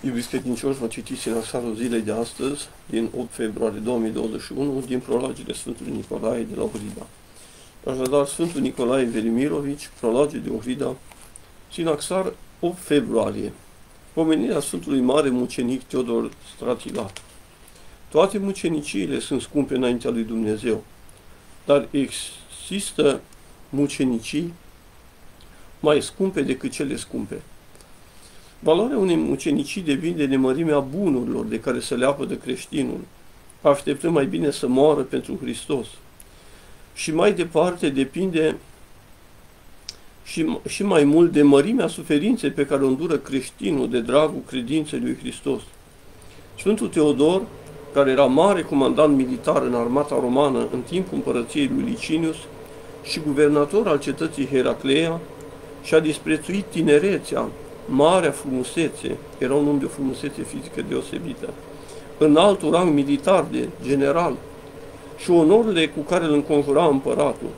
Iubiți credincioși, vă citiți în axarul zilei de astăzi, din 8 februarie 2021, din prologile Sfântului Nicolae de la Ohrida. Așadar, Sfântul Nicolae Velimirovici, prologe de Ohrida, axar 8 februarie, pomenirea Sfântului Mare Mucenic Teodor Stratilat. Toate muceniciile sunt scumpe înaintea lui Dumnezeu, dar există mucenicii mai scumpe decât cele scumpe. Valoarea unei mucenicii depinde de mărimea bunurilor de care se leapă de creștinul. Așteptăm mai bine să moară pentru Hristos. Și mai departe depinde și, și mai mult de mărimea suferinței pe care o îndură creștinul de dragul credinței lui Hristos. Sfântul Teodor, care era mare comandant militar în armata romană în timpul împărăției lui Licinius și guvernator al cetății Heraclea, și-a disprețuit tinerețea marea frumusețe, era un om de o frumusețe fizică deosebită, în altul rang militar de general și onorurile cu care îl înconjura împăratul,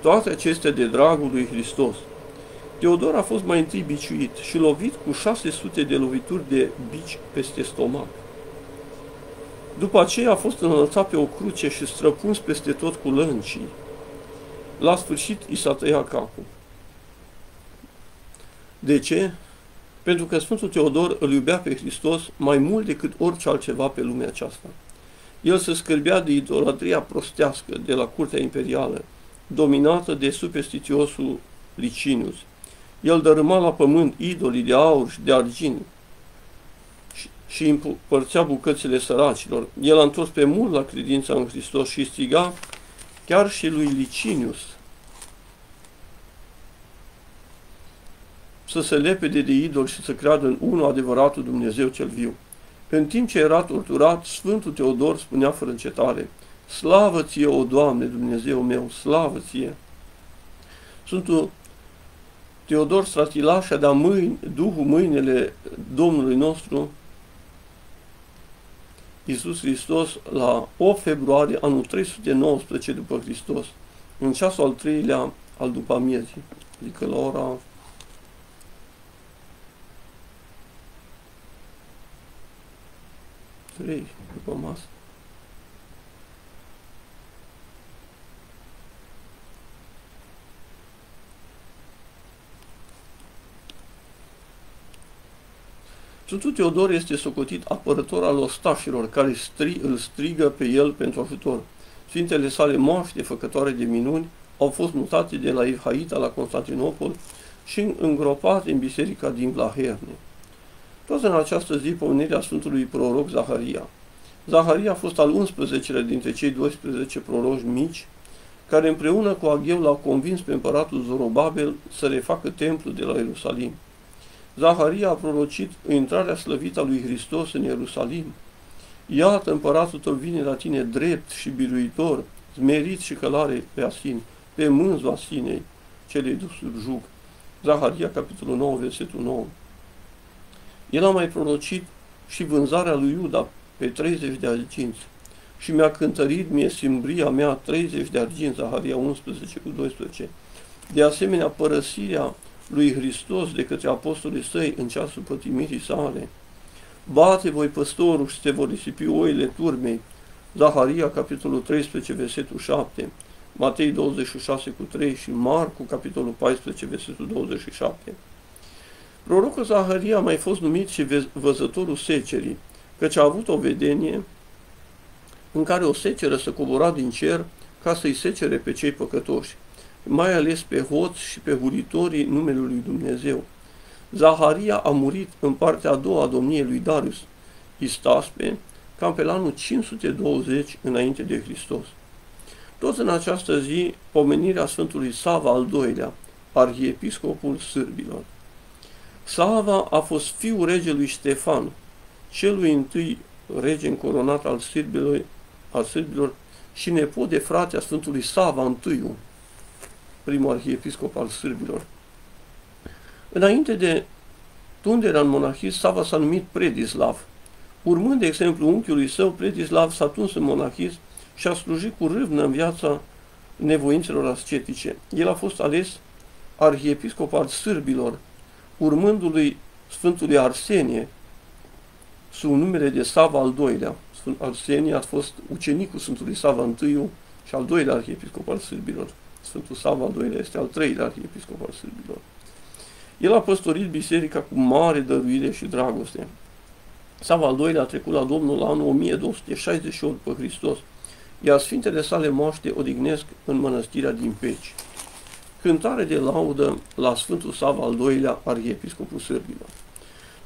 toate acestea de dragul lui Hristos. Teodor a fost mai întâi biciuit și lovit cu 600 de lovituri de bici peste stomac. După aceea a fost înălțat pe o cruce și străpuns peste tot cu lăncii. La sfârșit i s-a tăiat capul. De ce? Pentru că Sfântul Teodor îl iubea pe Hristos mai mult decât orice altceva pe lumea aceasta. El se scârbea de idolatria prostească de la curtea imperială, dominată de superstițiosul Licinius. El dărâma la pământ idolii de aur și de argint și, și împărțea bucățile săracilor. El a întors pe mult la credința în Hristos și striga chiar și lui Licinius, să se lepede de idol și să creadă în unul adevăratul Dumnezeu cel viu. În timp ce era torturat, Sfântul Teodor spunea fără încetare, Slavă ție, o Doamne, Dumnezeu meu, slavă ție! Sfântul Teodor Stratila și-a dat mâini, Duhul mâinile Domnului nostru, Iisus Hristos, la 8 februarie anul 319 după Hristos, în ceasul al treilea al după amiezii, adică la ora 3 după masă. Sfântul Teodor este socotit apărător al ostașilor care stri, îl strigă pe el pentru ajutor. Sfintele sale moaște, făcătoare de minuni, au fost mutate de la Evhaita la Constantinopol și îngropate în biserica din Blaherne. Tot în această zi pomenirea Sfântului Proroc Zaharia. Zaharia a fost al 11-lea dintre cei 12 proroși mici, care împreună cu Agheu l-au convins pe împăratul Zorobabel să refacă templul de la Ierusalim. Zaharia a prorocit intrarea slăvită a lui Hristos în Ierusalim. Iată, împăratul tău vine la tine drept și biruitor, zmerit și călare pe asin, pe mânzul asinei, celei dus sub jug. Zaharia, capitolul 9, versetul 9. El a mai prorocit și vânzarea lui Iuda pe 30 de arginți și mi-a cântărit mie simbria mea 30 de arginți, Zaharia 11 cu 12. De asemenea, părăsirea lui Hristos de către apostolii săi în ceasul pătimirii sale. Bate voi păstorul și se vor risipi oile turmei. Zaharia, capitolul 13, versetul 7. Matei 26 cu 3 și Marcu, capitolul 14, versetul 27. Prorocul Zaharia a mai fost numit și văzătorul secerii, căci a avut o vedenie în care o seceră să cobora din cer ca să-i secere pe cei păcătoși, mai ales pe hoți și pe huritorii numelui lui Dumnezeu. Zaharia a murit în partea a doua a domniei lui Darius, Istaspe, cam pe la anul 520 înainte de Hristos. Tot în această zi, pomenirea Sfântului Sava al II-lea, arhiepiscopul sârbilor. Sava a fost fiul regelui Ștefan, celui întâi rege încoronat al sârbilor, al sârbilor și nepot de frate a Sfântului Sava I, primul arhiepiscop al sârbilor. Înainte de tunderea în monahism, Sava s-a numit Predislav. Urmând de exemplu unchiului său, Predislav s-a tuns în monahism și a slujit cu râvnă în viața nevoințelor ascetice. El a fost ales arhiepiscop al sârbilor urmându-lui Sfântului Arsenie, sub numele de Sava al doilea. Sfânt Arsenie a fost ucenicul Sfântului Sava I și al doilea arhiepiscop al sârbilor. Sfântul Sava al doilea este al treilea arhiepiscop al sârbilor. El a păstorit biserica cu mare dăruire și dragoste. Sava al doilea a trecut la Domnul la anul 1268 după Hristos, iar Sfintele sale moaște odihnesc în mănăstirea din Peci. Cântare de laudă la Sfântul Sava al doilea, arhiepiscopul sârbilor.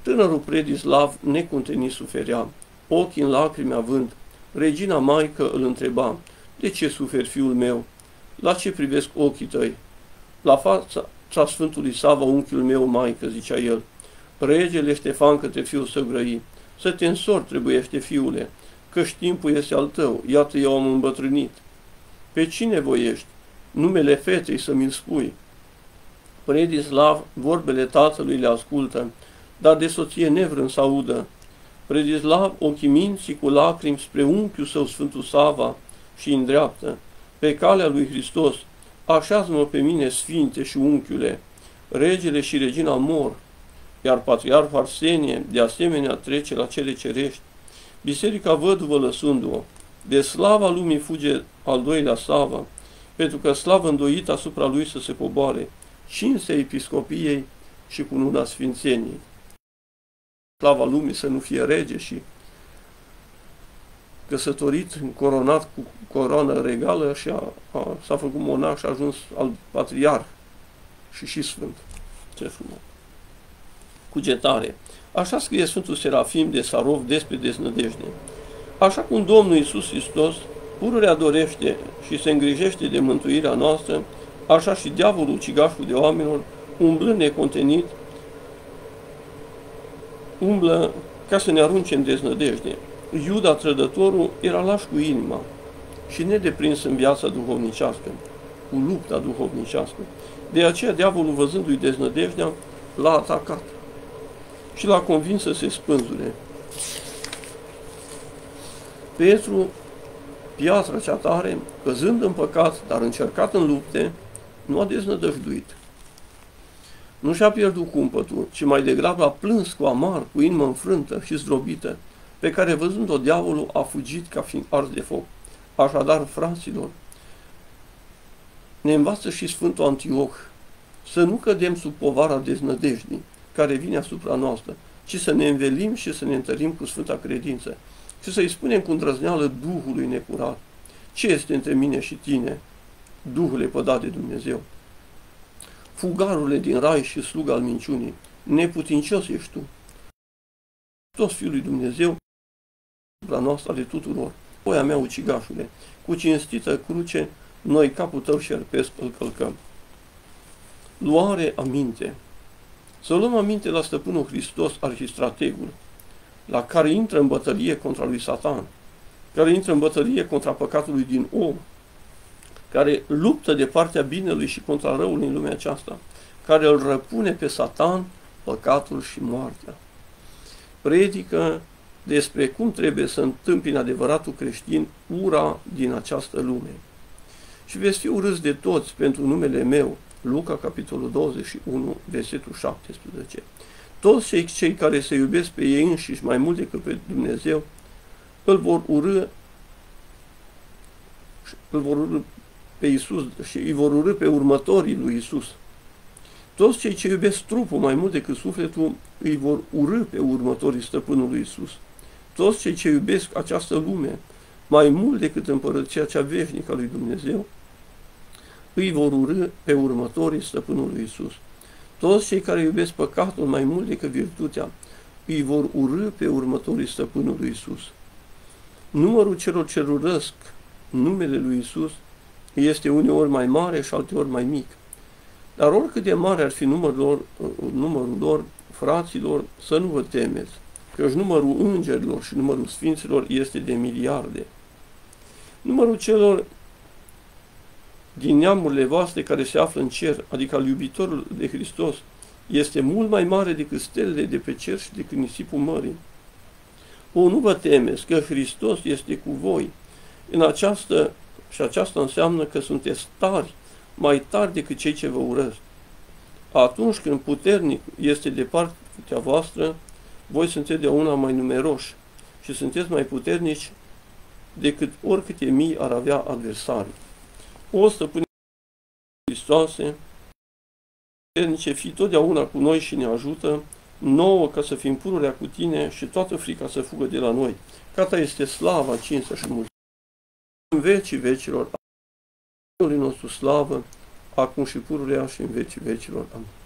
Tânărul Predislav necontenit suferea, ochii în lacrimi având, regina maică îl întreba, de ce suferi fiul meu? La ce privesc ochii tăi? La fața cea Sfântului Sava, unchiul meu, maică, zicea el, regele Ștefan către fiul să grăi, să te însori trebuiește, fiule, că timpul este al tău, iată eu am îmbătrânit. Pe cine voiești? Numele fetei să mi-l spui. Predislav vorbele tatălui le ascultă, dar de soție nevrând să audă. Predislav ochii minții cu lacrimi spre unchiul său Sfântul Sava și îndreaptă, pe calea lui Hristos, așează-mă pe mine, sfinte și unchiule, regele și regina mor, iar patriarh Arsenie de asemenea trece la cele cerești. Biserica văduvă lăsându-o, de slava lumii fuge al doilea Sava, pentru că slavă îndoită asupra lui să se coboare, cinse episcopiei și cu nuna sfințeniei. Slava lumii să nu fie rege și căsătorit, coronat cu coroană regală și a, a, s-a făcut monah și a ajuns al patriarh și și sfânt. Ce frumos! Cugetare. Așa scrie Sfântul Serafim de Sarov despre deznădejde. Așa cum Domnul Iisus Hristos pururea dorește și se îngrijește de mântuirea noastră, așa și diavolul ucigașul de oamenilor, umblând necontenit, umblă ca să ne arunce în deznădejde. Iuda trădătorul era laș cu inima și nedeprins în viața duhovnicească, cu lupta duhovnicească. De aceea diavolul, văzându-i deznădejdea, l-a atacat și l-a convins să se spânzure. Petru, piatra cea tare, căzând în păcat, dar încercat în lupte, nu a deznădăjduit. Nu și-a pierdut cumpătul, ci mai degrabă a plâns cu amar, cu inimă înfrântă și zdrobită, pe care văzând-o diavolul a fugit ca fiind ars de foc. Așadar, fraților, ne învață și Sfântul Antioch să nu cădem sub povara deznădejdii care vine asupra noastră, ci să ne învelim și să ne întărim cu Sfânta Credință și să-i spunem cu îndrăzneală Duhului necurat, ce este între mine și tine, Duhul pădat de Dumnezeu. Fugarule din rai și slug al minciunii, neputincios ești tu. Toți Fiul lui Dumnezeu, la noastră ale tuturor, oia mea ucigașule, cu cinstită cruce, noi capul tău șerpesc îl călcăm. Luare aminte. Să luăm aminte la stăpânul Hristos, arhistrategul, la care intră în bătălie contra lui Satan, care intră în bătălie contra păcatului din om, care luptă de partea binelui și contra răului în lumea aceasta, care îl răpune pe Satan, păcatul și moartea. Predică despre cum trebuie să întâmpine adevăratul creștin ura din această lume. Și veți fi urâți de toți pentru numele meu, Luca, capitolul 21, versetul 17. Toți cei, cei care se iubesc pe ei înșiși mai mult decât pe Dumnezeu, îl vor urâ îl vor urâ pe Isus și îi vor urâ pe următorii lui Isus. Toți cei ce iubesc trupul mai mult decât sufletul îi vor urâ pe următorii stăpânului Isus. Toți cei ce iubesc această lume mai mult decât împărăția cea veșnică a lui Dumnezeu îi vor urâ pe următorii stăpânului Isus. Toți cei care iubesc păcatul mai mult decât virtutea îi vor urâ pe următorii stăpânului Isus. Numărul celor ce urăsc numele lui Isus este uneori mai mare și alteori mai mic. Dar oricât de mare ar fi numărul lor, numărul lor fraților, să nu vă temeți, căci numărul îngerilor și numărul sfinților este de miliarde. Numărul celor din neamurile voastre care se află în cer, adică al iubitorul de Hristos, este mult mai mare decât stelele de pe cer și decât nisipul mării. O, nu vă temeți că Hristos este cu voi. În această, și aceasta înseamnă că sunteți tari, mai tari decât cei ce vă urăsc. Atunci când puternic este de partea voastră, voi sunteți de una mai numeroși și sunteți mai puternici decât oricâte mii ar avea adversarii. O stăpâne Hristoase, puternice, fi totdeauna cu noi și ne ajută, nouă ca să fim pururea cu tine și toată frica să fugă de la noi. Ca ta este slava, cinsă și mult. În vecii vecilor, nostru slavă, acum și pururea și în vecii vecilor. Amin.